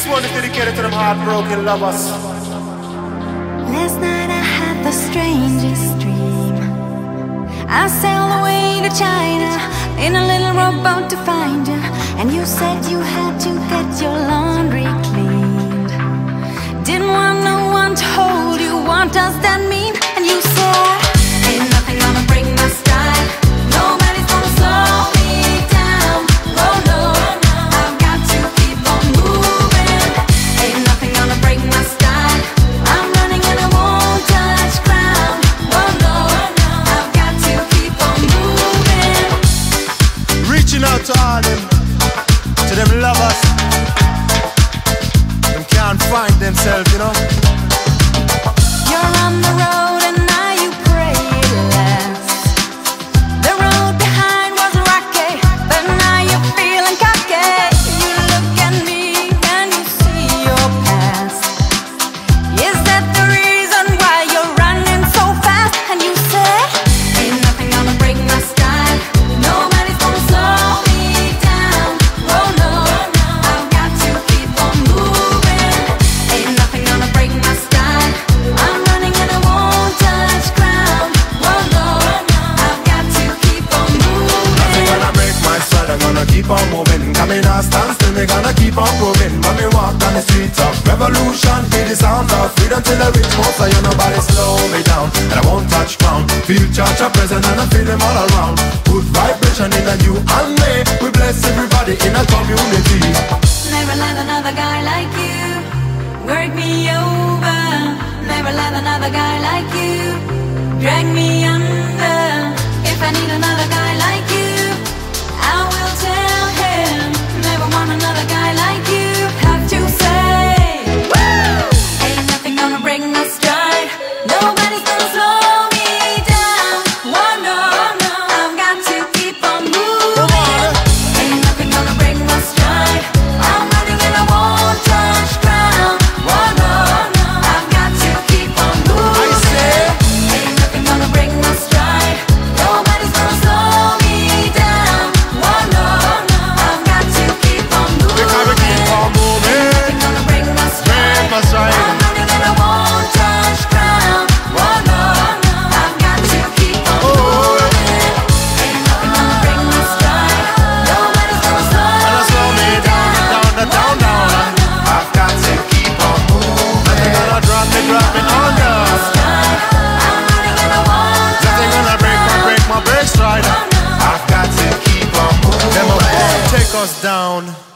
This one is dedicated to them heartbroken lovers. Last night I had the strangest dream. I sailed away to China. on moving. Coming me stand still, me gonna keep on moving, But me walk down the streets of revolution. Hear the sound of freedom till I reach home So you nobody slow me down. And I won't touch ground. Feel church of present and I feel them all around. Good vibration in the you and me. We bless everybody in a community. Never let another guy like you Work me over. Never let another guy like you Drag me bring us joy. Nobody's gonna slow. us down.